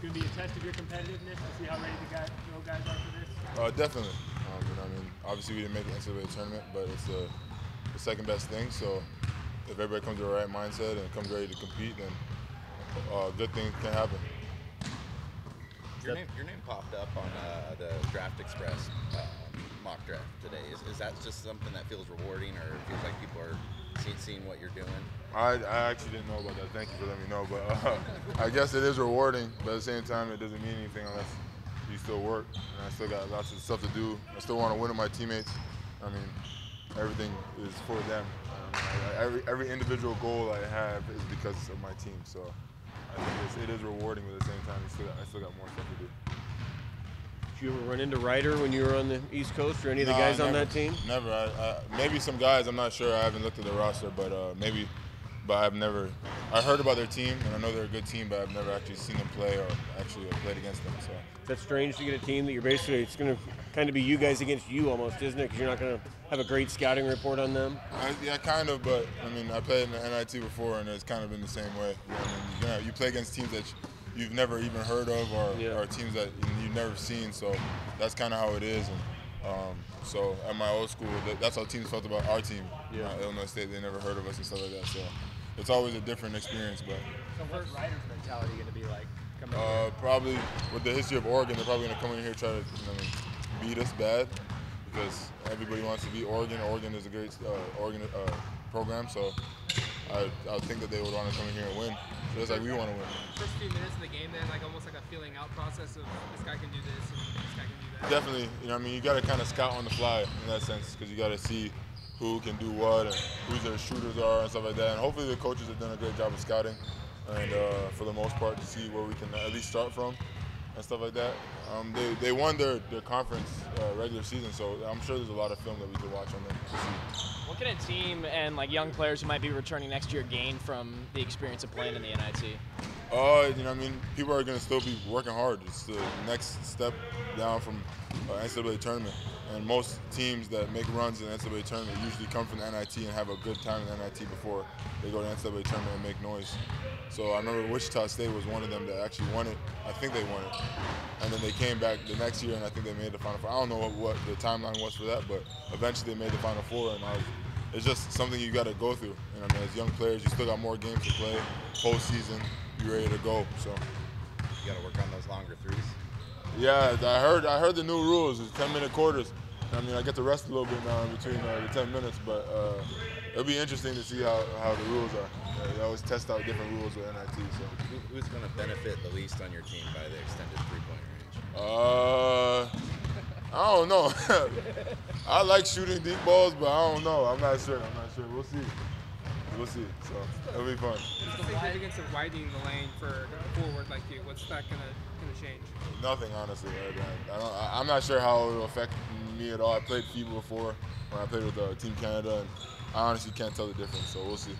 going to be a test of your competitiveness to see how ready the guy, real guys are for this? Uh, definitely. Um, you know, I mean, obviously we didn't make the NCAA tournament, but it's the, the second best thing. So if everybody comes with the right mindset and comes ready to compete, then uh, good things can happen. Your name, your name popped up on uh, the Draft Express uh, mock draft today. Is, is that just something that feels rewarding, or feels like people are see, seeing what you're doing? I, I actually didn't know about that. Thank you for letting me know. But uh, I guess it is rewarding, but at the same time, it doesn't mean anything unless you still work. And I still got lots of stuff to do. I still want to win with my teammates. I mean, everything is for them. Um, I, every, every individual goal I have is because of my team. So I think it's, it is rewarding, but at the same time, still, got, I still got more stuff to do. Did you ever run into Rider when you were on the East Coast or any of the Nah, guys on that team? Never. I, I, maybe some guys. I'm not sure. I haven't looked at the roster, but uh, maybe. But I've never. I heard about their team, and I know they're a good team, but I've never actually seen them play or actually played against them. So. That's strange to get a team that you're basically, it's going to kind of be you guys against you almost, isn't it? Because you're not going to have a great scouting report on them. I, yeah, kind of, but I mean, I played in the NIT before, and it's kind of been the same way. You, know, I mean, you, know, you play against teams that you've never even heard of, or, Yeah. or teams that you've never seen. So that's kind of how it is. And um, so at my old school, that's how teams felt about our team. Yeah. uh, Illinois State, they never heard of us and stuff like that. So it's always a different experience, but. So what's Rider's mentality going to be like? Uh, probably with the history of Oregon, they're probably going to come in here and try to you know, beat us bad because everybody wants to beat Oregon. Oregon is a great uh, Oregon uh, program, so I, I would think that they would want to come in here and win, just like we want to win. first few minutes of the game, then like almost like a feeling out process of this guy can do this and this guy can do that. Definitely, you know, I mean, you got to kind of scout on the fly in that sense because you got to see who can do what and who their shooters are and stuff like that. And hopefully, the coaches have done a great job of scouting, and uh, for the most part, to see where we can at least start from and stuff like that. Um, they, they won their, their conference uh, regular season, so I'm sure there's a lot of film that we could watch on them. What can a team and like young players who might be returning next year gain from the experience of playing in the NIT? Uh, you know, I mean, people are going to still be working hard. It's the next step down from uh, NCAA tournament. And most teams that make runs in the NCAA tournament usually come from the NIT and have a good time in the NIT before they go to the NCAA tournament and make noise. So I remember Wichita State was one of them that actually won it. I think they won it. And then they came back the next year and I think they made the Final Four. I don't know what, what the timeline was for that, but eventually they made the Final Four. And I was, it's just something you got to go through. And I mean, as young players, you still got more games to play, postseason, you're ready to go. So. You got to work on those longer threes. Yeah, I heard. I heard the new rules. It's 10 minute quarters. I mean, I get to rest a little bit now in between uh, the 10 minutes, but uh, it'll be interesting to see how, how the rules are. Uh, they always test out different rules with NIT. So, Who, who's going to benefit the least on your team by the extended three-point range? uh, I don't know. I like shooting deep balls, but I don't know. I'm not sure. I'm not sure. We'll see. We'll see. So it'll be fun. What's the significance of widening the lane for a forward like you? What's that gonna gonna change? Nothing, honestly. I, I don't, I, I'm not sure how it will affect me at all. I played FIBA before when I played with uh, Team Canada, and I honestly can't tell the difference. So we'll see.